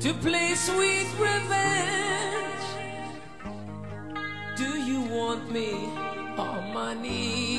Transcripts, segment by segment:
to play sweet revenge. Do you want me on my knees?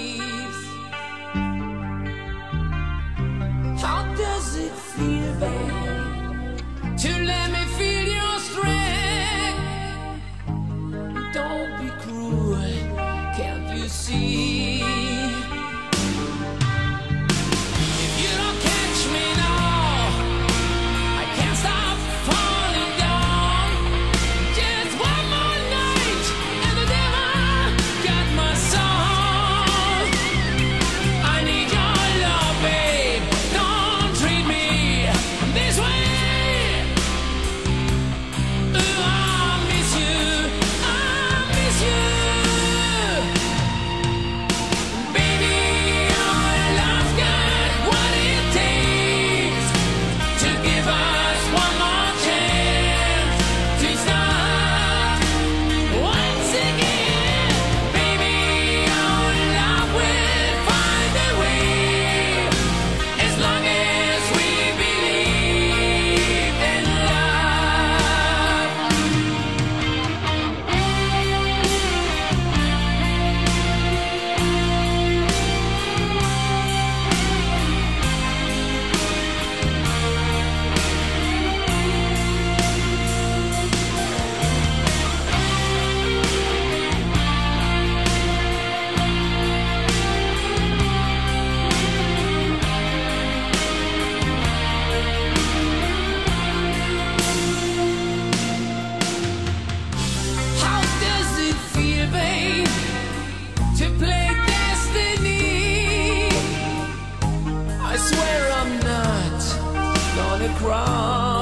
Crown.